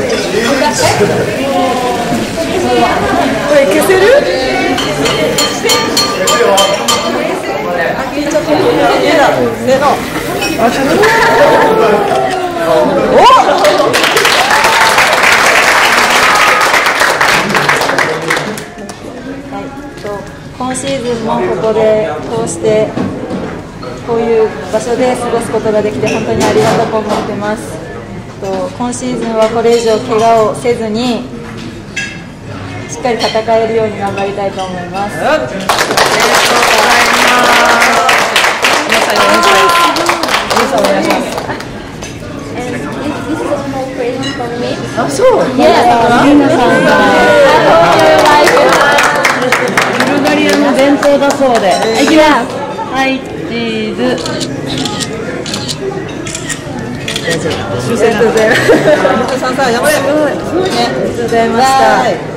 これ消せるお今シーズンもここでこうしてこういう場所で過ごすことができて本当にありがたく思ってます。と今シーズンはこれ以上怪我をせずにしっかり戦えるように頑張りたいと思います。ありがとうございます。皆さんにお願いします.あそう皆さんが I hope you like it ブルガリアの伝統だそうで。いきます。はい、チーズ。修正だ。さんさん頑張れ。すごいね。ありがとうございました。